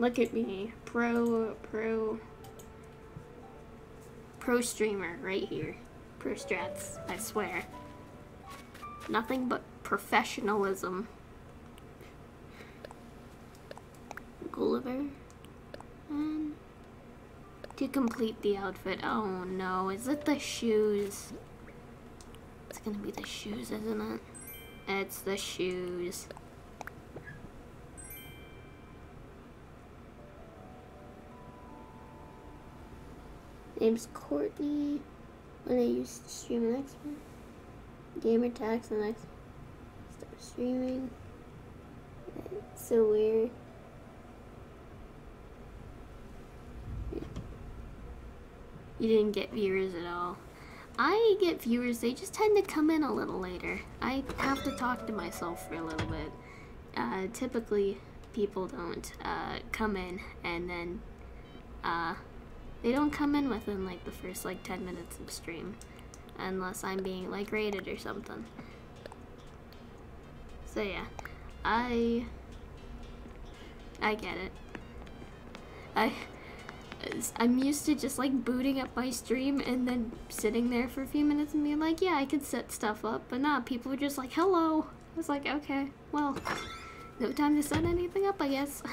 Look at me. Pro, pro, pro streamer right here. Pro strats, I swear. Nothing but professionalism. Gulliver. And to complete the outfit. Oh no, is it the shoes? It's gonna be the shoes, isn't it? It's the shoes. Name's Courtney. When I used to stream an X-Men. Gamer tags and X. Start streaming. It's so weird. You didn't get viewers at all. I get viewers, they just tend to come in a little later. I have to talk to myself for a little bit. Uh, typically, people don't uh, come in and then uh, they don't come in within like the first like 10 minutes of stream unless I'm being like rated or something. So yeah, I I get it. I I'm used to just like booting up my stream and then sitting there for a few minutes and being like, yeah, I could set stuff up, but not. People were just like, hello. I was like, okay, well, no time to set anything up, I guess.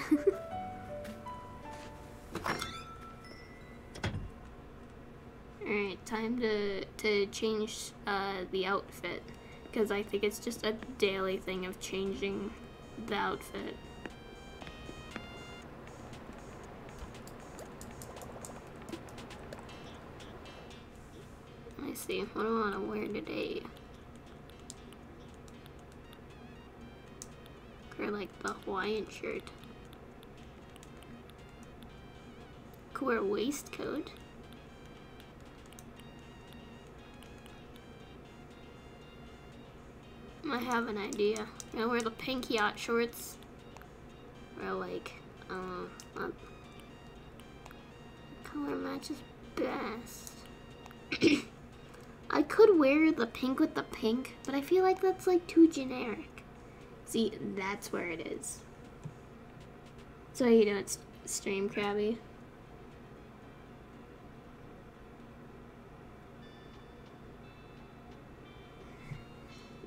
Alright, time to, to change uh, the outfit. Because I think it's just a daily thing of changing the outfit. Me see, what do I want to wear today? Or like the Hawaiian shirt. Could wear a waistcoat. Have an idea. I'm gonna wear the pink yacht shorts. Or like, um, uh, color matches best. I could wear the pink with the pink, but I feel like that's like too generic. See, that's where it is. So you doing, stream Krabby?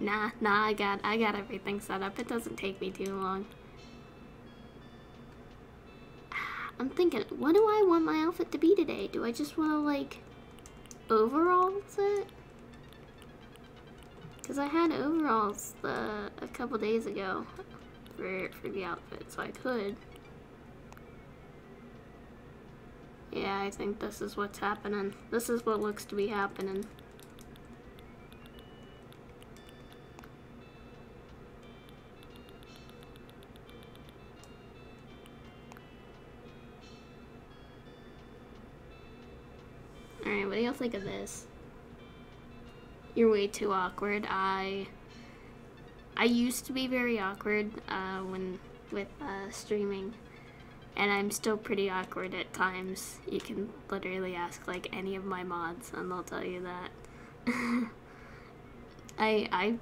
Nah, nah, I got I got everything set up. It doesn't take me too long. I'm thinking, what do I want my outfit to be today? Do I just want to like overalls it? Because I had overalls the, a couple days ago for, for the outfit, so I could. Yeah, I think this is what's happening. This is what looks to be happening. Think of this? You're way too awkward. I I used to be very awkward uh, when with uh, streaming, and I'm still pretty awkward at times. You can literally ask like any of my mods, and they'll tell you that. I I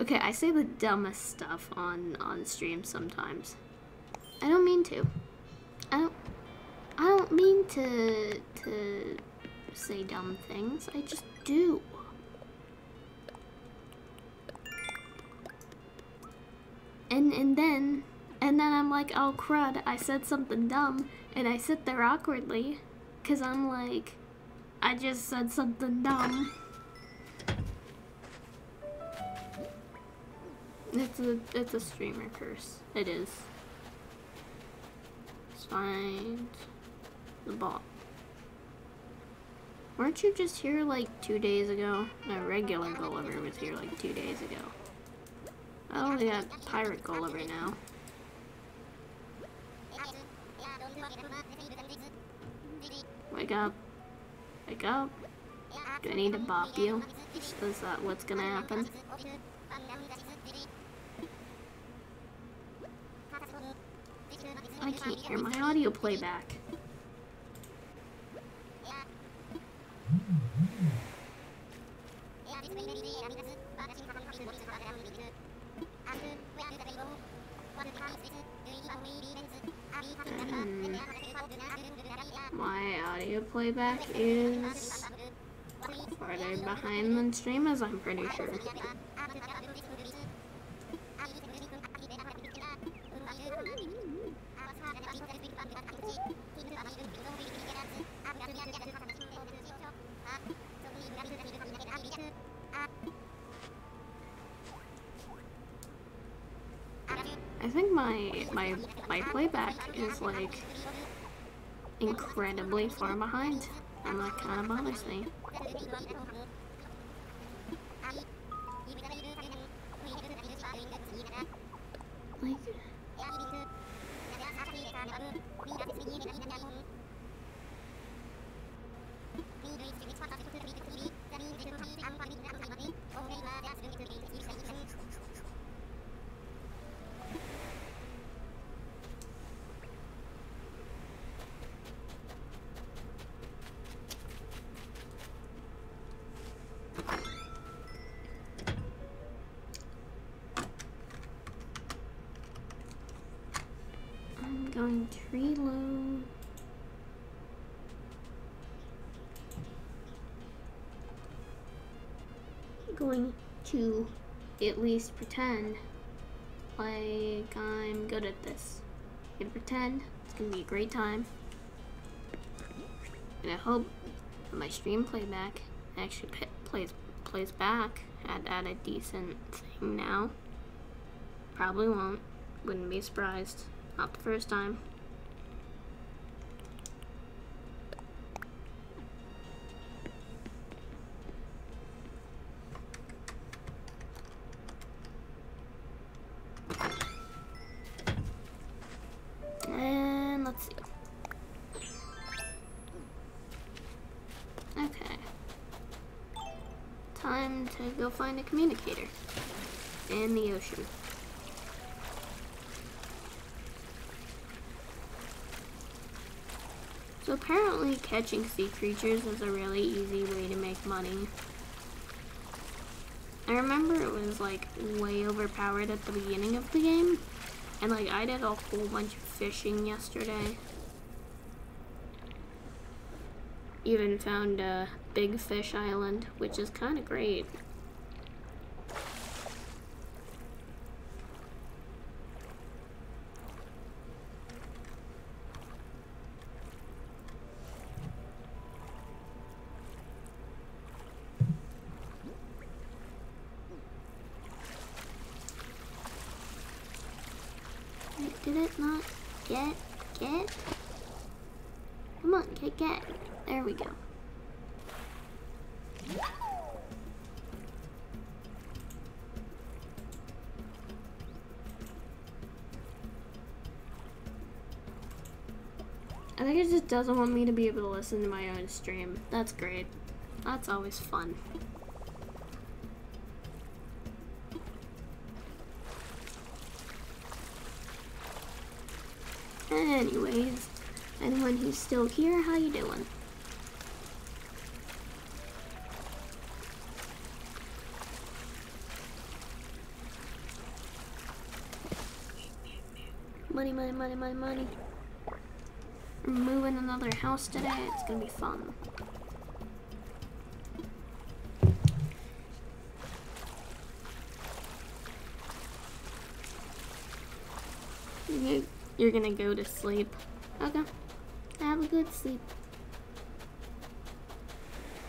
okay. I say the dumbest stuff on on stream sometimes. I don't mean to. I don't. I don't mean to to say dumb things. I just do. And and then and then I'm like, oh crud, I said something dumb, and I sit there awkwardly, cause I'm like, I just said something dumb. It's a it's a streamer curse. It is. Let's find the bot. Weren't you just here like two days ago? No, regular Gulliver was here like two days ago. I only got Pirate Gulliver now. Wake up. Wake up. Do I need to bop you? Is that what's gonna happen? I can't hear my audio playback. My audio playback is farther behind than stream I'm pretty sure. Is like incredibly far behind, and that kind of bothers me. To at least pretend like I'm good at this. I'm pretend it's gonna be a great time. And I hope my stream playback actually plays plays back at, at a decent thing now. Probably won't. Wouldn't be surprised. Not the first time. Ocean. So apparently catching sea creatures is a really easy way to make money. I remember it was like way overpowered at the beginning of the game. And like I did a whole bunch of fishing yesterday. Even found a big fish island, which is kind of great. Wait, Did it not get get? Come on, get get. I think it just doesn't want me to be able to listen to my own stream. That's great. That's always fun. Anyways, anyone who's still here, how you doing? Money, money, money, money, money. We're moving another house today. It's gonna be fun. You- You're gonna go to sleep. Okay. Have a good sleep.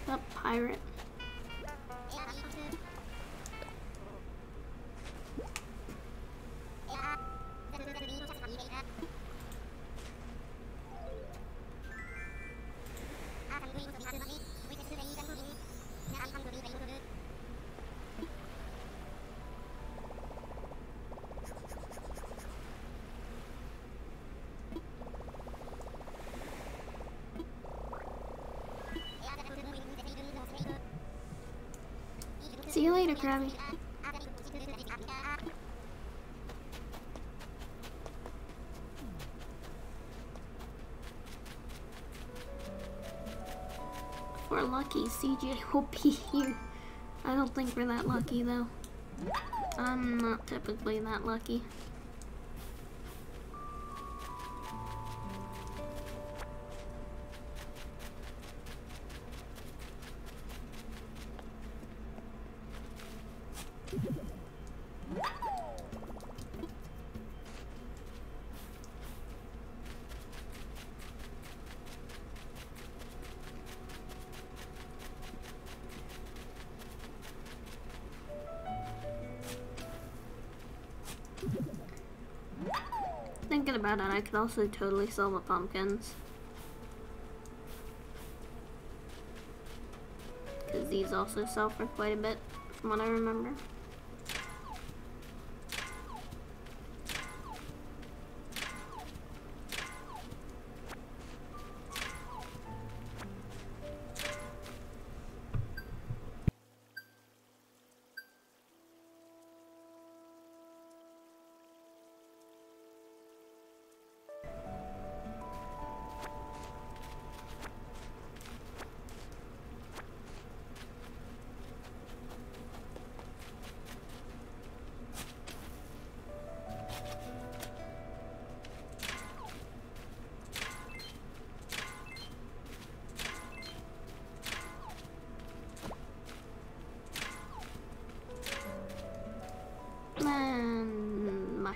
Up, pirate. We're lucky CJ will be here. I don't think we're that lucky though. I'm not typically that lucky. Could also totally sell the pumpkins. Because these also sell for quite a bit, from what I remember.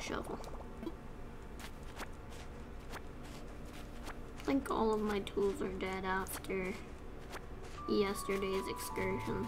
Shovel. I think all of my tools are dead after yesterday's excursion.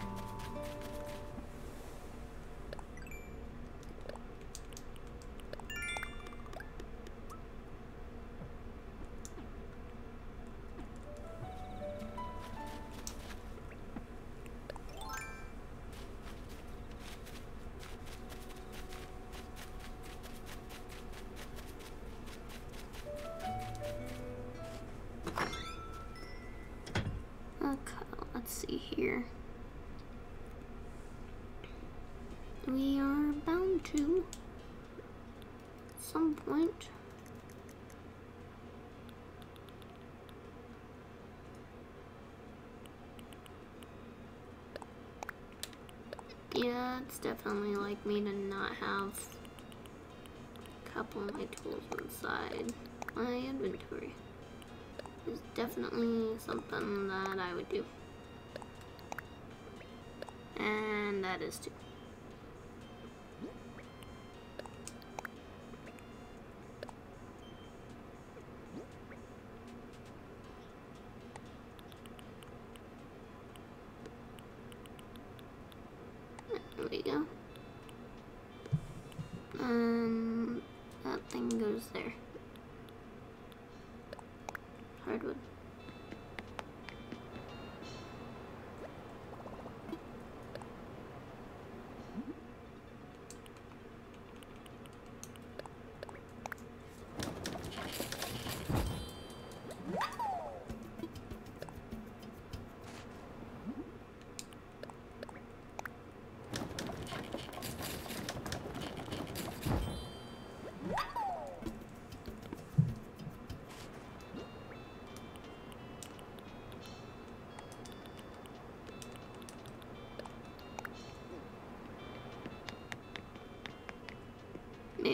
Me to not have a couple of my tools inside my inventory. It's definitely something that I would do. And that is too. hard one.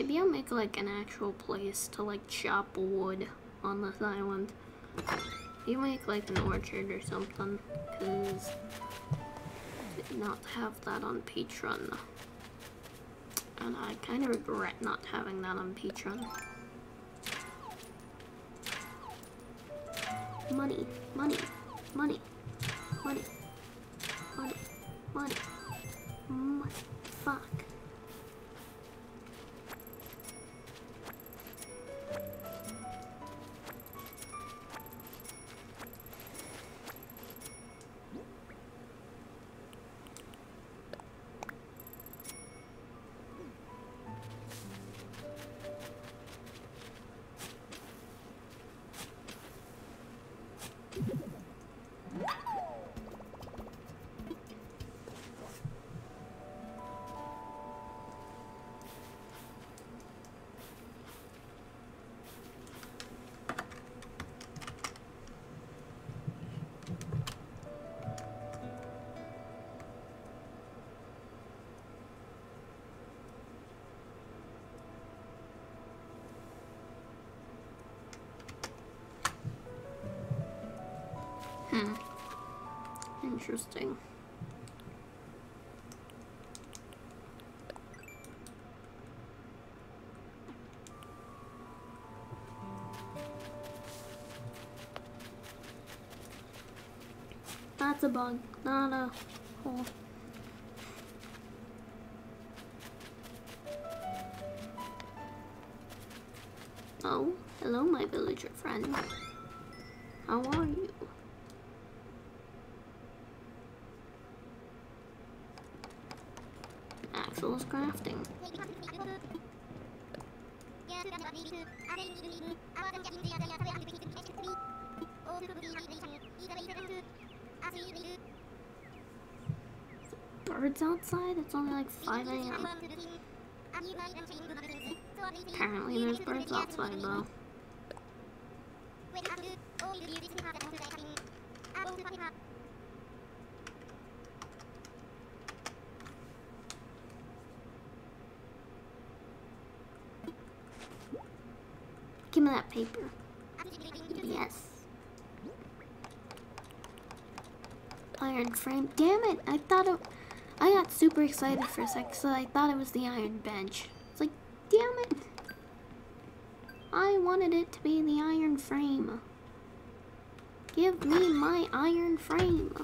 Maybe I'll make like an actual place to like chop wood on this island. You make like an orchard or something, because did not have that on Patreon. And I kind of regret not having that on Patreon. Money, money, money, Hmm. Interesting. That's a bug, not a hole. Oh. Hello, my villager friend. How are you? Axel's crafting. Birds outside? It's only like 5 a.m. Apparently there's birds outside though. Give that paper. Yes. Iron frame. Damn it! I thought it. I got super excited for a sec, so I thought it was the iron bench. It's like, damn it! I wanted it to be the iron frame. Give me my iron frame.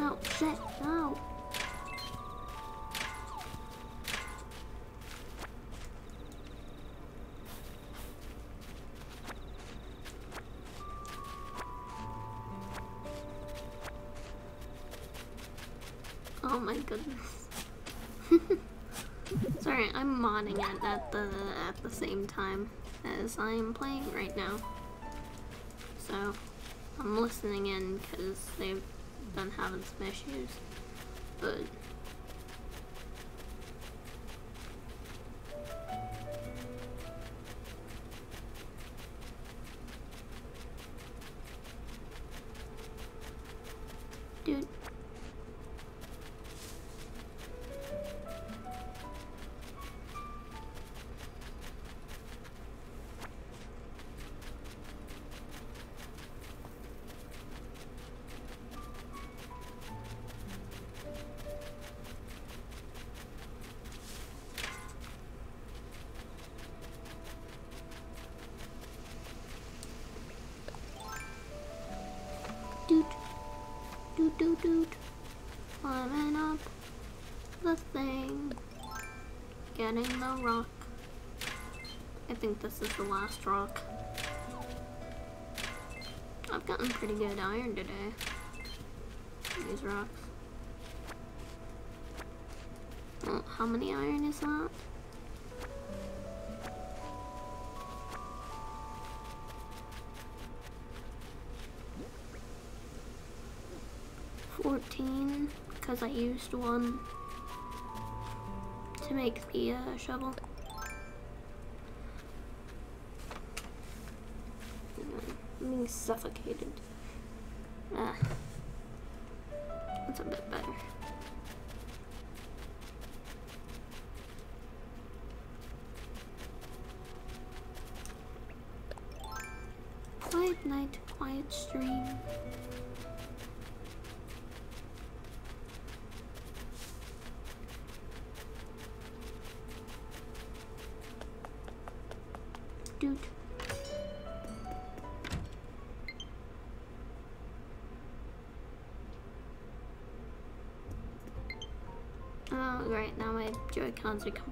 No, shit, no. Oh my goodness. Sorry, I'm modding it at the at the same time as I am playing right now. So I'm listening in because they've been having some issues. But this is the last rock. I've gotten pretty good iron today. These rocks. Well, how many iron is that? Fourteen, because I used one to make the uh, shovel. Being suffocated. Ah. That's a bit better. Quiet night, quiet stream.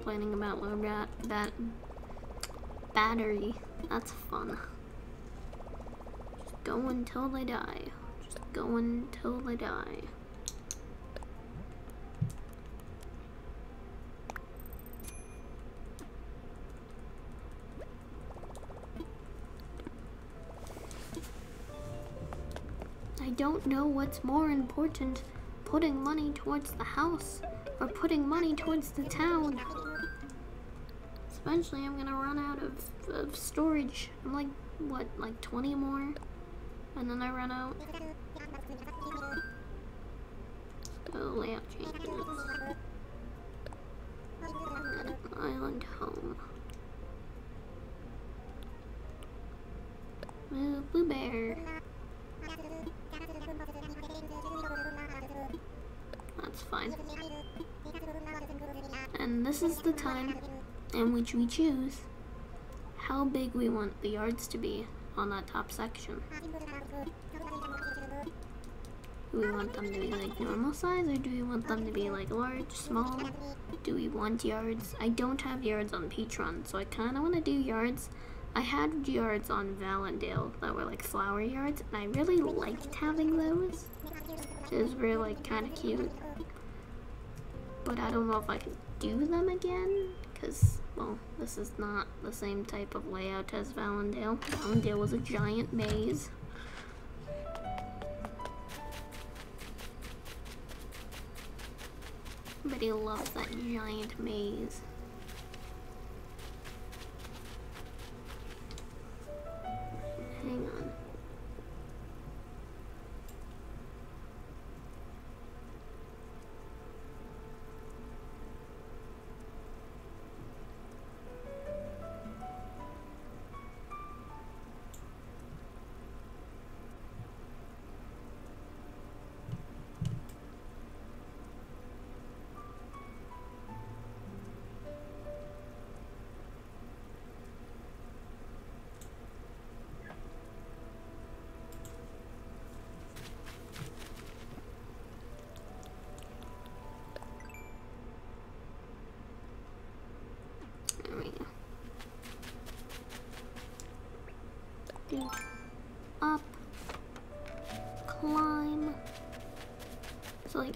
Complaining about low bat, bat battery. That's fun. Just go until they die. Just go until they die. I don't know what's more important, putting money towards the house or putting money towards the town. Eventually I'm gonna run out of, of storage. I'm like, what, like 20 more? And then I run out. Oh, so layout changes. Island home. Move Bluebear. That's fine. And this is the time in which we choose how big we want the yards to be on that top section. Do we want them to be like normal size or do we want them to be like large, small? Do we want yards? I don't have yards on Run, so I kind of want to do yards. I had yards on Valyndale that were like flower yards, and I really liked having those. Was really like kind of cute. But I don't know if I can do them again, because, well, this is not the same type of layout as Valyndale. Valyndale was a giant maze. Everybody loves that giant maze. Hang on.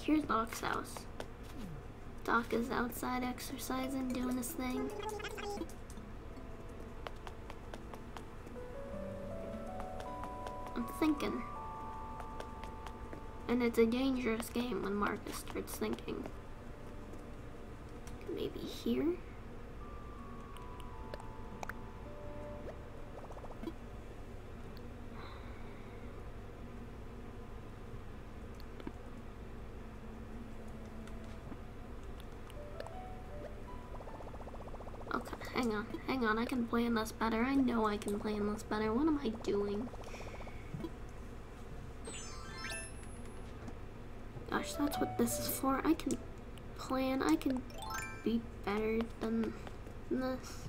Here's Doc's house. Doc is outside exercising, doing his thing. I'm thinking. And it's a dangerous game when Marcus starts thinking. Maybe here? Hang on, I can plan this better. I know I can plan this better. What am I doing? Gosh, that's what this is for. I can plan, I can be better than this.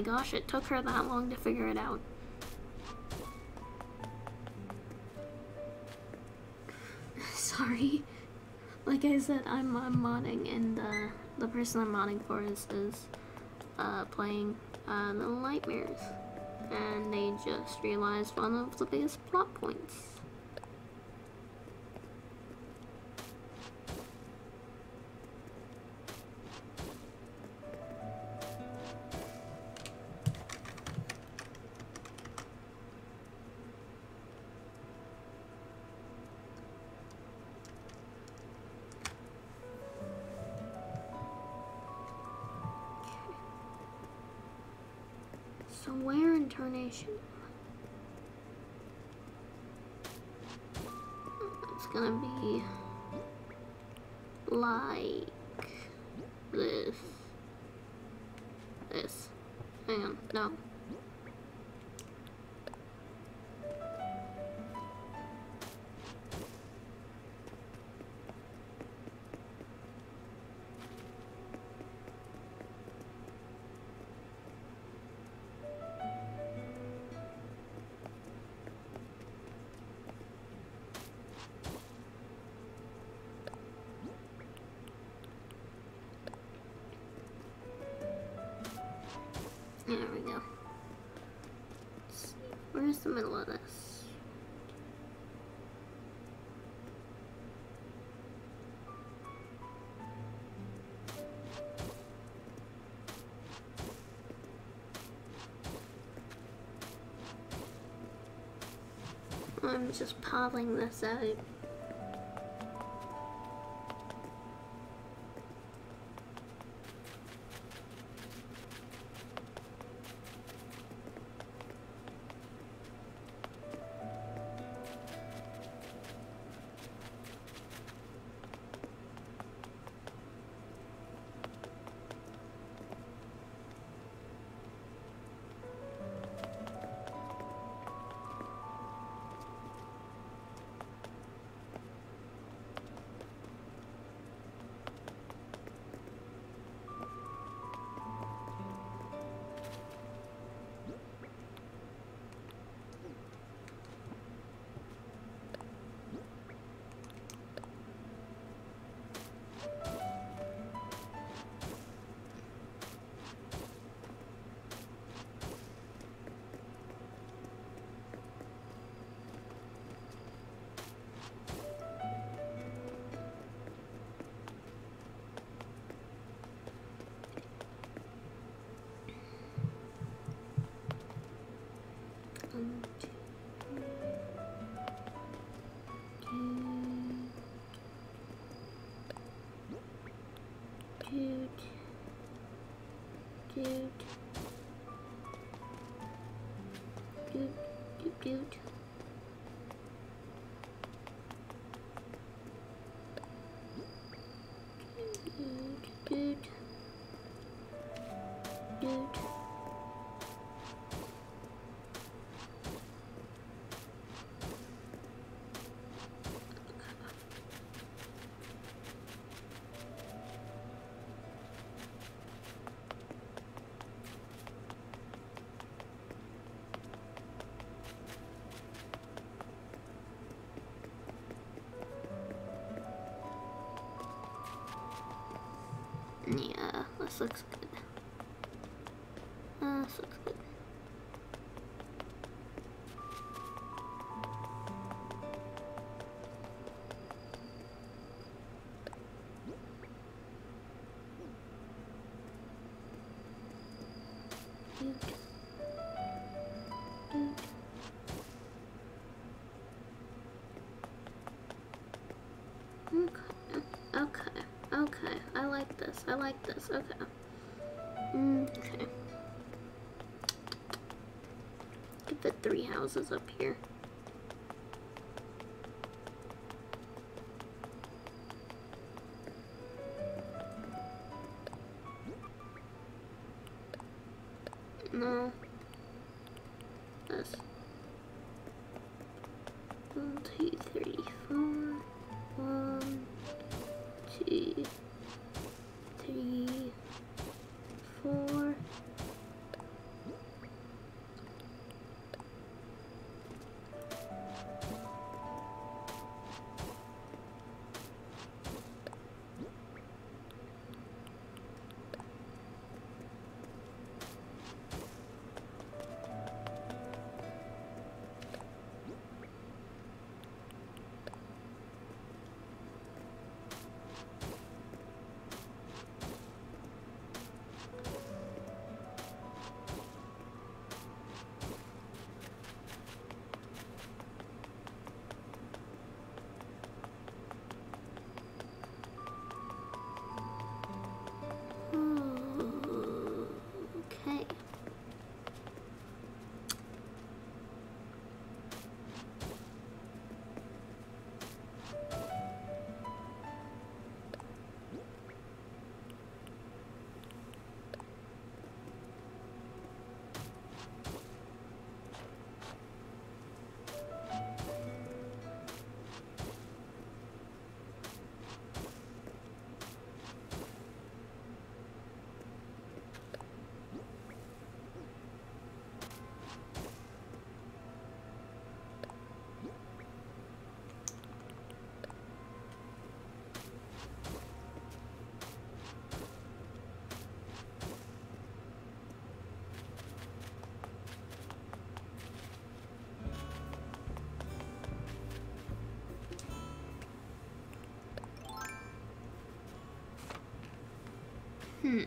My gosh, it took her that long to figure it out. Sorry. Like I said, I'm, I'm modding, and uh, the person I'm modding for is, is uh, playing uh, Nightmares. And they just realized one of the biggest plot points. In the middle of this? I'm just popping this out. This looks good. Uh, this looks good. Dude. Okay. I like this. I like this. Okay. Mm, okay. Could fit three houses up here. Hmm.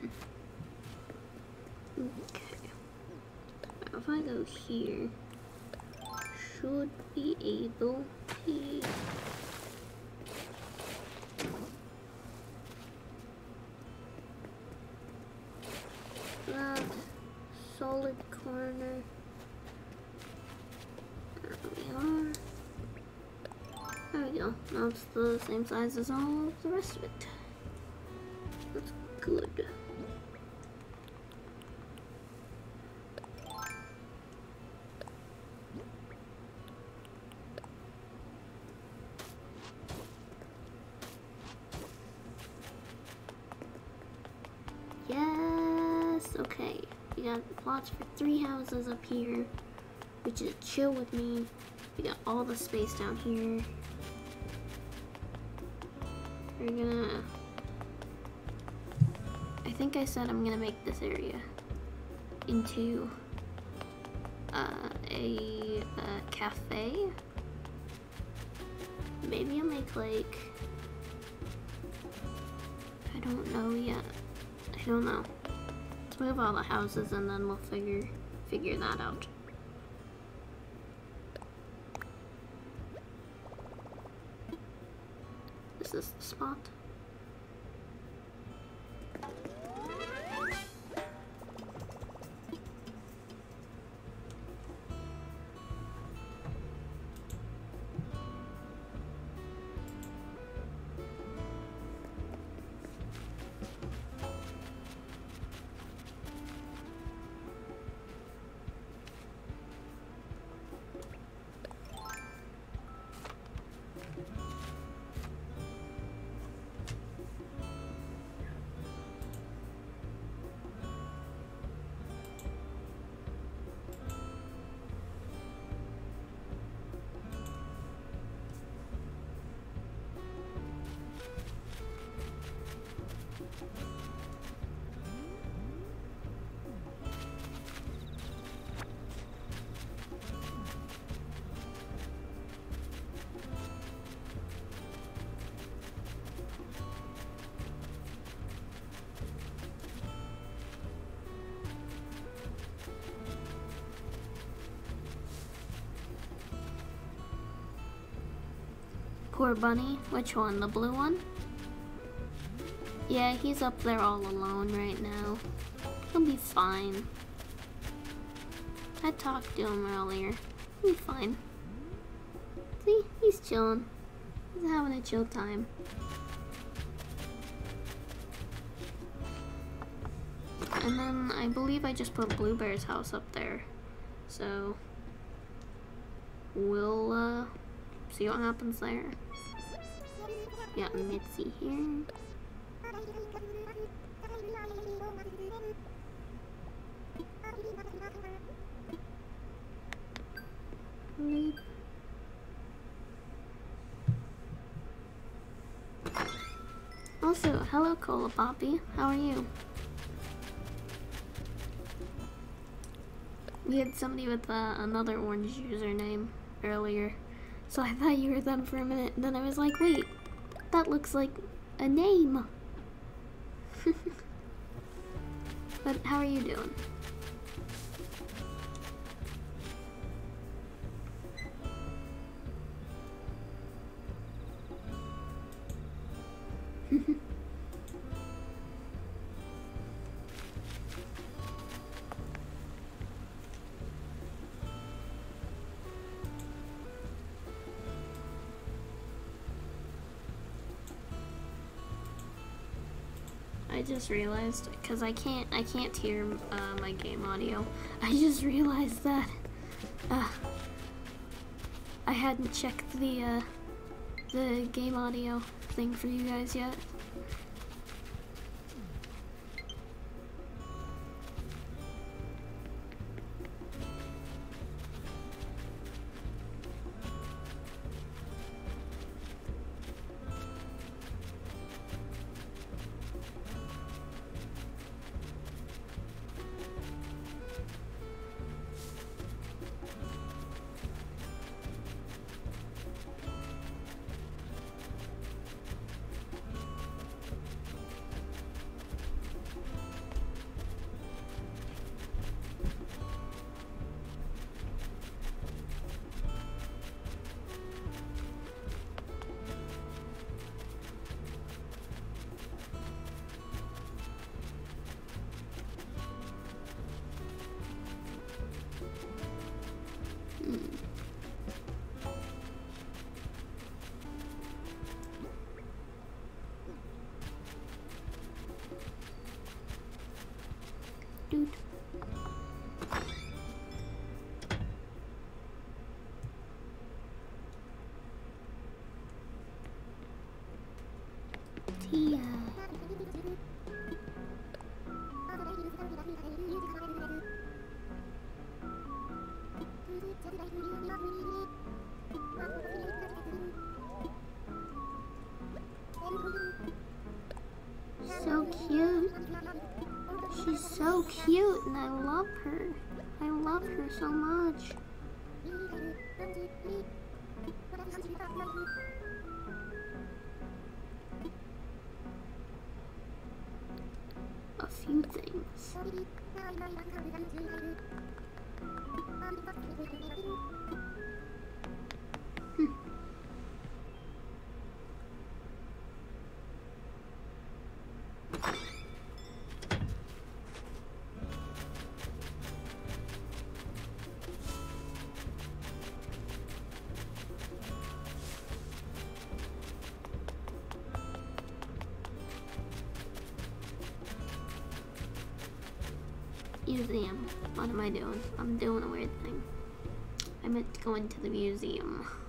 Okay. If I go here, should be able to. That solid corner. There we are. There we go. Now it's the same size as all the rest of it. Plots for three houses up here, which is chill with me. We got all the space down here. We're gonna... I think I said I'm gonna make this area into uh, a, a cafe. Maybe I'll make like... I don't know yet. I don't know. Let's move all the houses and then we'll figure figure that out. Poor bunny. Which one? The blue one? Yeah, he's up there all alone right now. He'll be fine. I talked to him earlier. He'll be fine. See? He's chilling. He's having a chill time. And then I believe I just put Bluebear's house up there. So we'll uh, see what happens there. Got Mitzi here. Also, hello Cola Poppy. How are you? We had somebody with uh, another orange username earlier, so I thought you were them for a minute. And then I was like, wait, that looks like a name. but how are you doing? Just realized because I can't I can't hear uh, my game audio. I just realized that uh, I hadn't checked the uh, the game audio thing for you guys yet. Yeah. So cute. She's so cute and I love her. I love her so much. Museum. What am I doing? I'm doing a weird thing. I meant to go into the museum.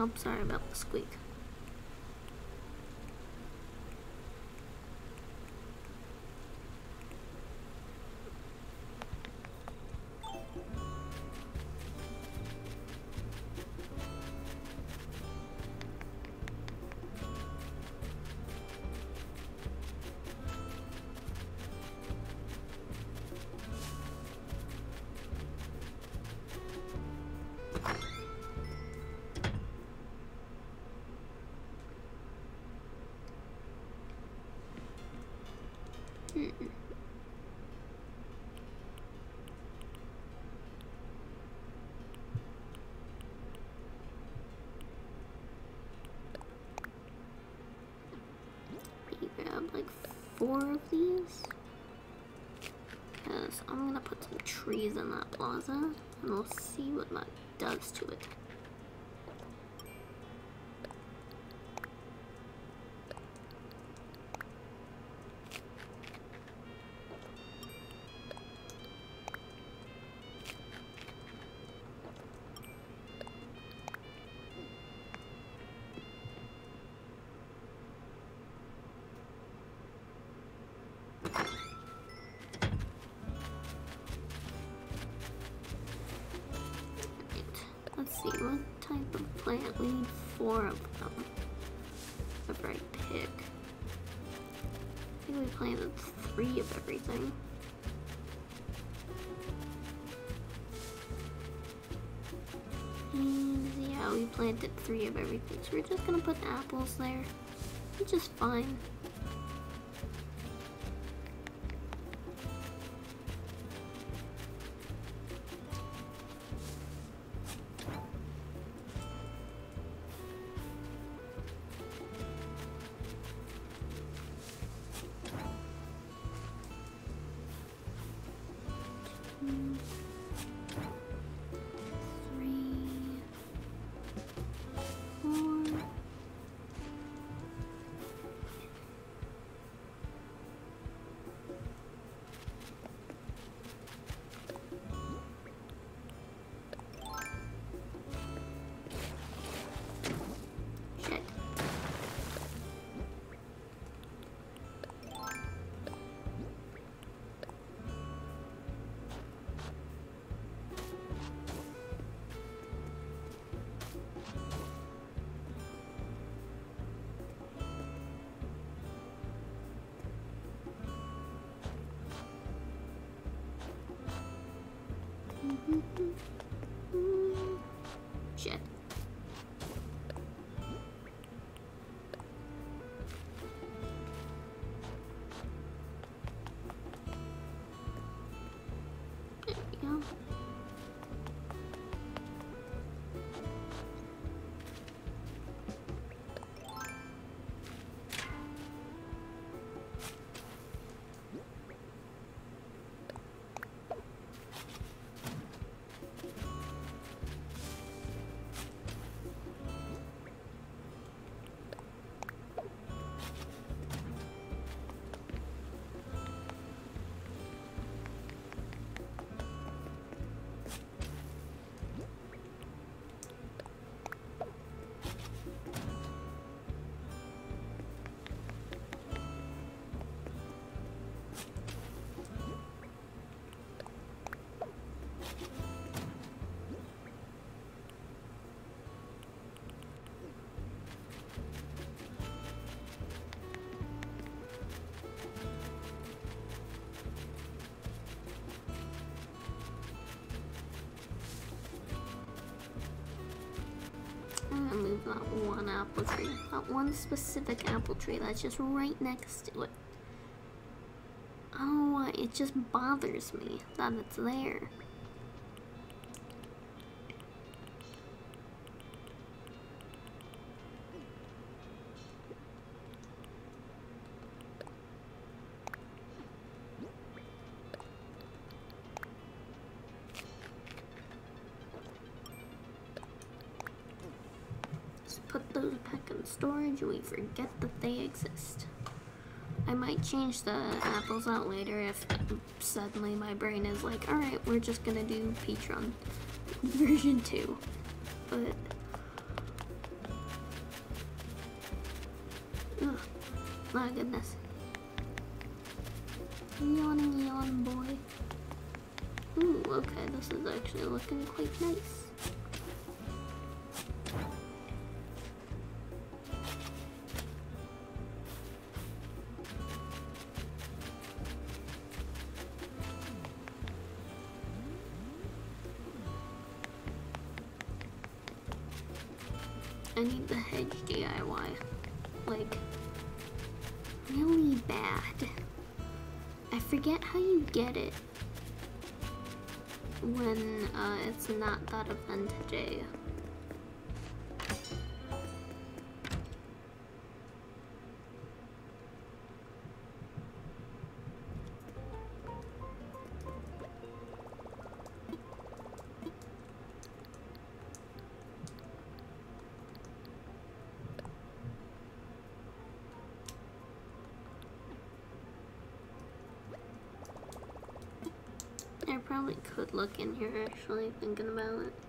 Oh, sorry about the squeak. Grab like four of these. Because I'm gonna put some trees in that plaza and we'll see what that does to it. Apples there, which is fine. That one apple tree. That one specific apple tree that's just right next to it. I don't know why, it just bothers me that it's there. Just put those back in storage and we forget that they exist. I might change the apples out later if suddenly my brain is like, alright, we're just gonna do Peach Run version 2. But. Ugh, my goodness. Yawning, yawn, boy. Ooh, okay, this is actually looking quite nice. I need the hedge DIY. Like, really bad. I forget how you get it when uh, it's not that vintage. Actually, thinking about it.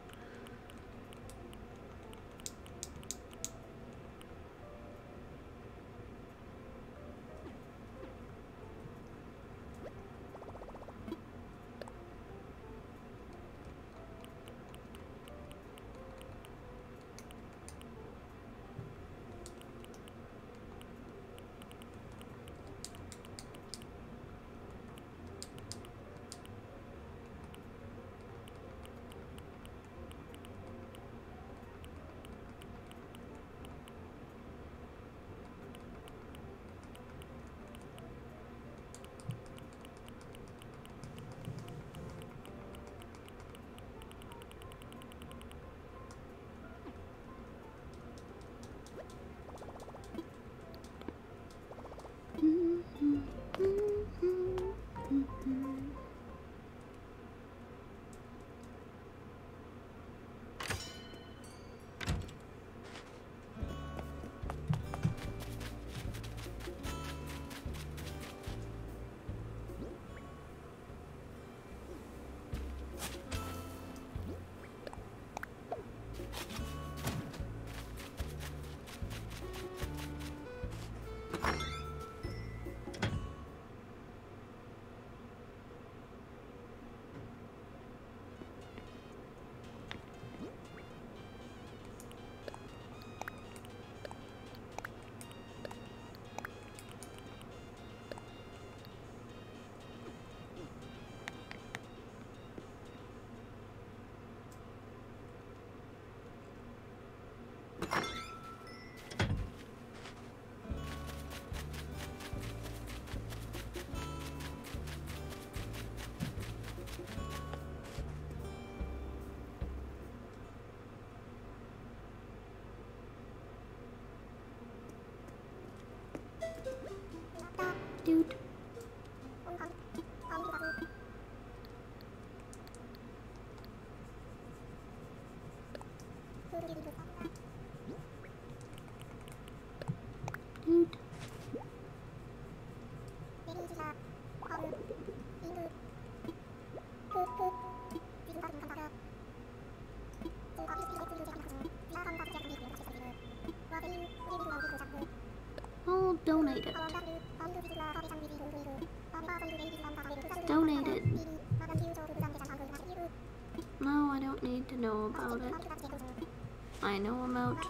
I know about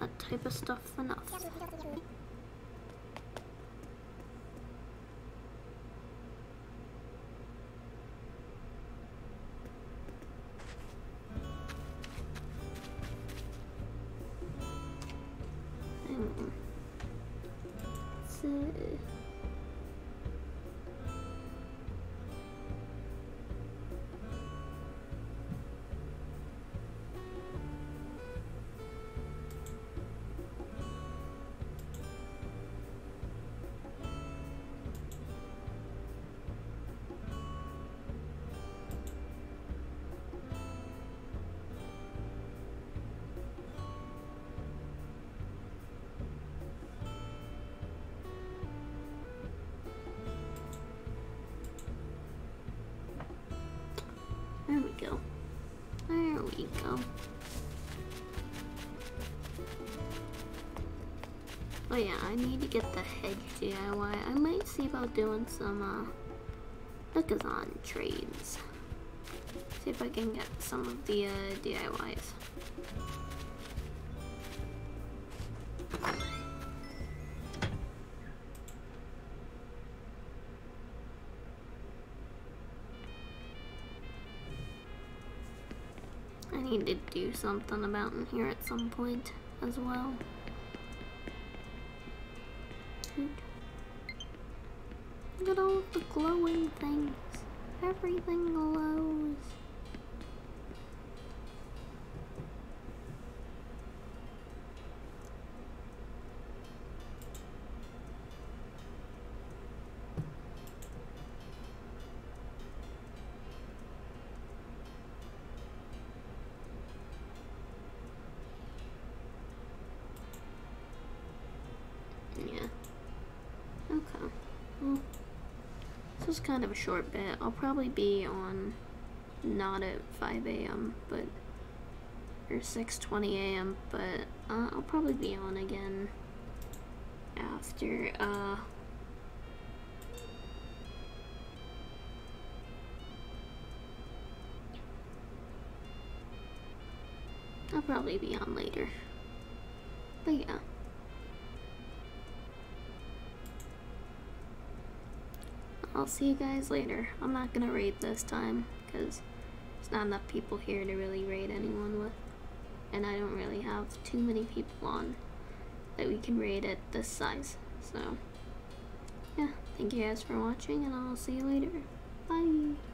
that type of stuff enough. We go. Oh yeah, I need to get the hedge DIY. I might see about doing some uh Nookazon trades. See if I can get some of the uh, DIYs. Need to do something about in here at some point as well. Look at all the glowing things. Everything glows. Yeah. Okay. Well, was kind of a short bit. I'll probably be on not at 5 a.m. but or 6:20 a.m. but uh, I'll probably be on again after uh I'll probably be on later. But yeah. I'll see you guys later. I'm not gonna raid this time because there's not enough people here to really raid anyone with. And I don't really have too many people on that we can raid at this size. So, yeah, thank you guys for watching and I'll see you later. Bye!